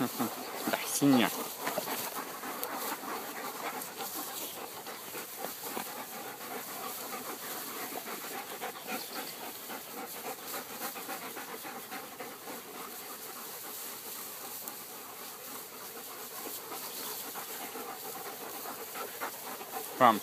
Да, синяк. Памс.